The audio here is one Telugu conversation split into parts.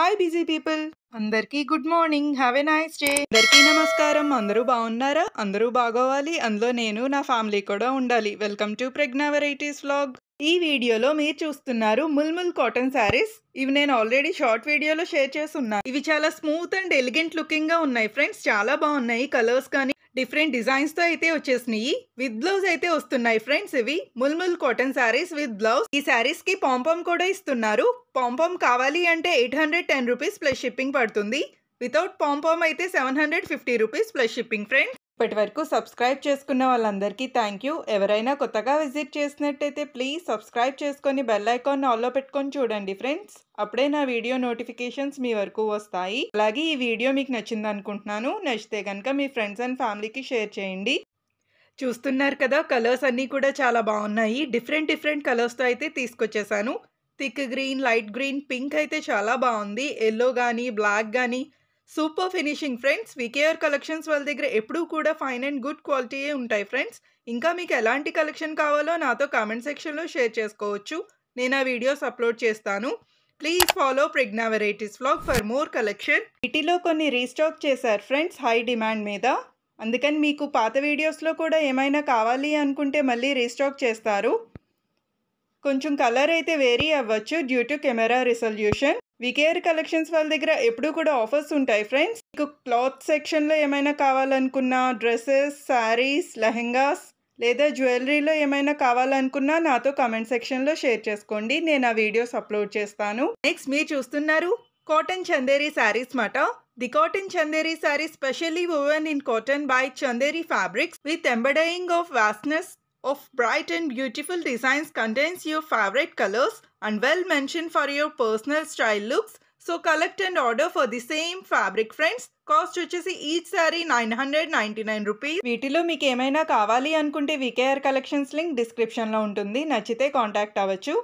హాయ్ బిజీ పీపుల్ అందరికీ good morning have a nice day అందరికీ నమస్కారం. అందరూ బాగున్నారా? అందరూ బాగోవాలి. అందులో నేను నా ఫ్యామిలీ కూడా ఉండాలి. Welcome to Pragna varieties vlog ఈ వీడియోలో మీరు చూస్తున్నారు ముల్ముల్ కాటన్ శారీస్ ఇవి నేను ఆల్రెడీ షార్ట్ వీడియోలో షేర్ చేస్తున్నాను. ఇవి చాలా స్మూత్ అండ్ ఎలిగెంట్ లుకింగ్గా ఉన్నాయి ఫ్రెండ్స్ చాలా బాగున్నాయి. కలర్స్ కానీ డిఫరెంట్ డిజైన్స్తో అయితే వచ్చేసినాయి. విత్ బ్లౌజ్ అయితే వస్తున్నాయి ఫ్రెండ్స్ ఇవి. Mulmul cotton saris with blouse ఈ శారీస్కి పాంపమ్ కూడా ఇస్తున్నారు. పాంపమ్ కావాలి అంటే eight hundred ten rupees plus shipping పడుతుంది. వితౌట్ పాంపమ్ అయితే seven hundred fifty rupees plus shipping friends ఇప్పటి వరకు సబ్స్క్రైబ్ చేసుకున్న వాళ్ళందరికీ థ్యాంక్ యూ. ఎవరైనా కొత్తగా విజిట్ చేసినట్టయితే ప్లీజ్ సబ్స్క్రైబ్ చేసుకొని బెల్ ఐకాన్ ఆల్లో పెట్టుకొని చూడండి ఫ్రెండ్స్. అప్పుడే నా వీడియో నోటిఫికేషన్స్ మీ వరకు వస్తాయి. అలాగే ఈ వీడియో మీకు నచ్చింది అనుకుంటున్నాను నచ్చితే కనుక మీ ఫ్రెండ్స్ అండ్ ఫ్యామిలీకి షేర్ చేయండి. చూస్తున్నారు కదా కలర్స్ అన్నీ కూడా చాలా బాగున్నాయి. డిఫరెంట్ డిఫరెంట్ కలర్స్తో అయితే తీసుకొచ్చేసాను. Thick green light green pink అయితే చాలా బాగుంది. ఎల్లో కానీ బ్లాక్ కానీ super finishing friends. VKR collections వాళ్ళ దగ్గర ఎప్పుడూ కూడా ఫైన్ అండ్ గుడ్ క్వాలిటీయే ఉంటాయి ఫ్రెండ్స్. ఇంకా మీకు ఎలాంటి కలెక్షన్ కావాలో నాతో కామెంట్ సెక్షన్లో షేర్ చేసుకోవచ్చు. నేను ఆ వీడియోస్ అప్లోడ్ చేస్తాను. Please follow Pragna varieties vlog for more collection. వీటిలో కొన్ని రీస్టాక్ చేశారు ఫ్రెండ్స్ హై డిమాండ్ మీద. అందుకని మీకు పాత వీడియోస్లో కూడా ఏమైనా కావాలి అనుకుంటే మళ్ళీ రీస్టాక్ చేస్తారు. కొంచెం కలర్ అయితే వేరీ అవ్వచ్చు due to camera resolution. VKR collections వాళ్ళ దగ్గర ఎప్పుడూ కూడా ఆఫర్స్ ఉంటాయి ఫ్రెండ్స్. మీకు క్లాత్ సెక్షన్లో ఏమైనా కావాలనుకున్నా డ్రెస్సెస్ శారీస్ లెహెంగాస్ లేదా జ్యువెలరీలో ఏమైనా కావాలనుకున్నా నాతో కామెంట్ సెక్షన్లో షేర్ చేసుకోండి. నేను ఆ వీడియోస్ అప్లోడ్ చేస్తాను. నెక్స్ట్ మీరు చూస్తున్నారు కాటన్ చందేరీ శారీస్ మాట. The cotton Chanderi sari specially woven in cotton by Chanderi fabrics with embodying of vastness of bright and beautiful designs contains your favorite colors and well mentioned for your personal style looks. So collect and order for the same fabric friends. Cost వచ్చేసి each sari nine hundred ninety nine rupees వీటిలో మీకు ఏమైనా కావాలి అనుకుంటే వికేఆర్ కలెక్షన్స్ లింక్ డిస్క్రిప్షన్లో ఉంటుంది నచ్చితే కాంటాక్ట్ అవ్వచ్చు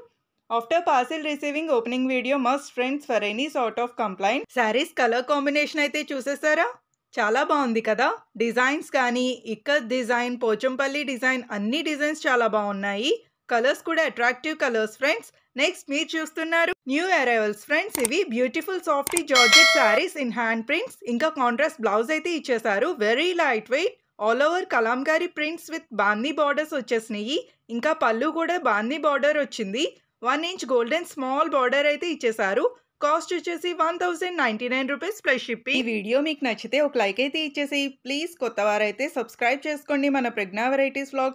after parcel receiving opening video must friends for any sort of complaint saris colour combination అయితే చూసేసారా చాలా బాగుంది కదా. డిజైన్స్ కానీ ఇక్కత్ డిజైన్ పోచంపల్లి డిజైన్ అన్ని డిజైన్స్ చాలా బాగున్నాయి. కలర్స్ కూడా అట్రాక్టివ్ కలర్స్ ఫ్రెండ్స్. నెక్స్ట్ మీరు చూస్తున్నారు న్యూ అరైవల్స్ ఫ్రెండ్స్. ఇవి beautiful softy georgette saris in hand prints. ఇంకా కాంట్రాస్ట్ బ్లౌజ్ అయితే ఇచ్చేసారు very light weight all over kalamkari prints with బాందీ borders వచ్చేసినాయి. ఇంకా పళ్ళు కూడా బాందీ బార్డర్ వచ్చింది. One inch golden small border అయితే ఇచ్చేసారు కాస్ట్ వచ్చేసి one thousand ninety nine rupees plus shipping. ఈ వీడియో మీకు నచ్చితే ఒక లైక్ అయితే ఇచ్చేసి ప్లీజ్ కొత్త వారైతే సబ్స్క్రైబ్ చేసుకోండి మన ప్రజ్ఞా వెరైటీస్ వ్లాగ్